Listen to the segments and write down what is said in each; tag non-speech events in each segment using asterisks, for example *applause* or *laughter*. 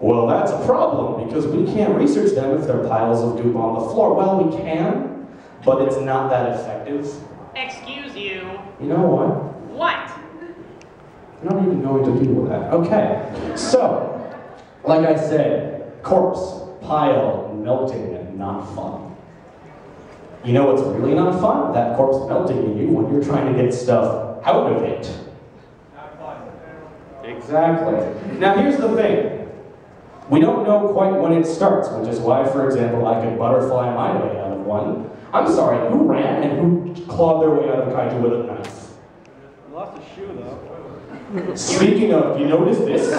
Well, that's a problem because we can't research them if they're piles of goop on the floor. Well, we can, but it's not that effective. Excuse you. You know what? What? I'm not even going to deal with that. Okay, so, like I said, corpse, pile, melting, and not fun. You know what's really not fun? That corpse melting in you when you're trying to get stuff out of it. Exactly. Now here's the thing. We don't know quite when it starts, which is why, for example, I could butterfly my way out of one. I'm sorry, who ran and who clawed their way out of a kaiju with a knife? Lost a shoe though. Speaking of, you notice this?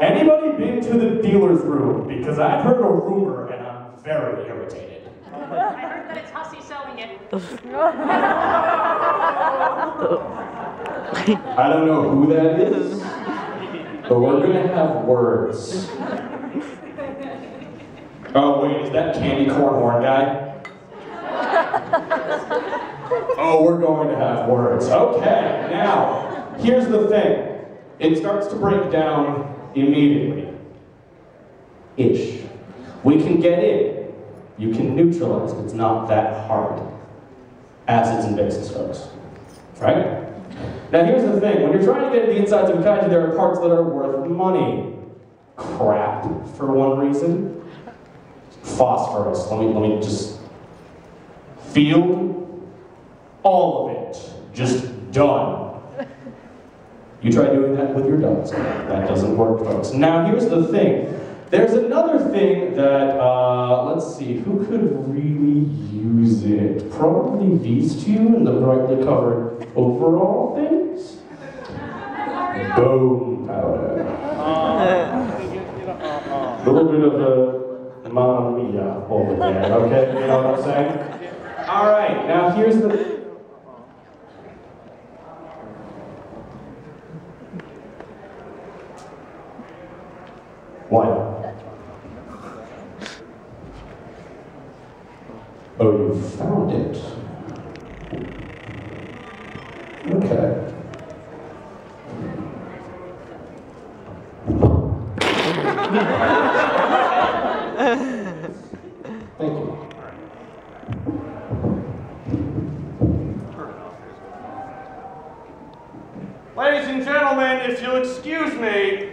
Anybody been to the dealer's room? Because I've heard a rumor and I'm very irritated. I heard that it's Hussy selling it. I don't know who that is, *laughs* but we're gonna have words. Oh wait, is that candy corn horn guy? Oh, we're going to have words. Okay, now, here's the thing. It starts to break down immediately. Ish. We can get in. You can neutralize it. It's not that hard. Acids and bases, folks. Right? Now here's the thing. When you're trying to get into the insides of a kaiju, there are parts that are worth money. Crap, for one reason. Phosphorus. Let me, let me just... Field. All of it. Just done. You try doing that with your dogs. That doesn't work, folks. Now, here's the thing. There's another thing that, uh, let's see, who could really use it? Probably these two in the brightly covered overall things? Bone powder. A little bit of a mamma mia over there, okay? You know what I'm saying? All right, now here's the What? Oh, you found it. Okay. Thank you. Ladies and gentlemen, if you'll excuse me,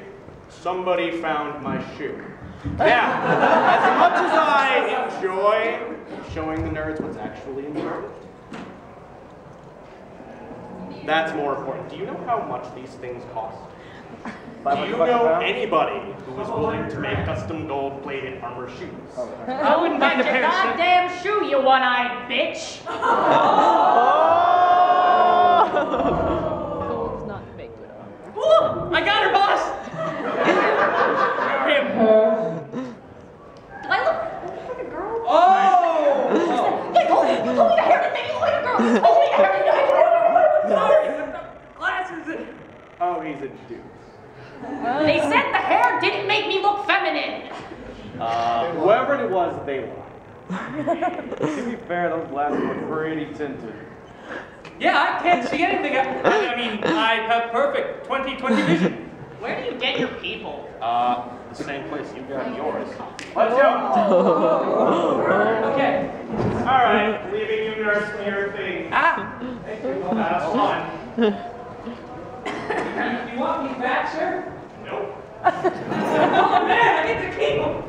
somebody found my shoe. Now, as much as I enjoy showing the nerds what's actually important, that's more important. Do you know how much these things cost? Do you know anybody who is willing to make custom gold-plated armor shoes? I wouldn't mind a pair of goddamn shoe, you one-eyed bitch. Gold's not baked with Ooh, I got her, boss. Him. Do I look like a girl? Oh! He told me, he told me the hair didn't make me look like a girl. He told me the hair didn't make me look like a girl. Sorry, glasses. Oh, he's a dude. They said the hair didn't make me look feminine. Uh, whoever it was, they lied. to be fair, those glasses were pretty tinted. Yeah, I can't see anything. I, I mean, I have perfect 20/20 vision. Where do you get your people? Uh, the same place you got yours. Let's go. Okay. All right, leaving you nurse to your thing. Ah, That's fun. You, you want me back, sir? Nope. *laughs* Oh man, I get to keep them.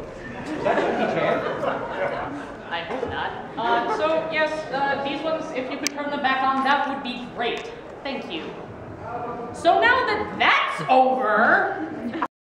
I hope not. Uh, so yes, uh, these ones, if you could turn them back on, that would be great. Thank you. So now that that's over,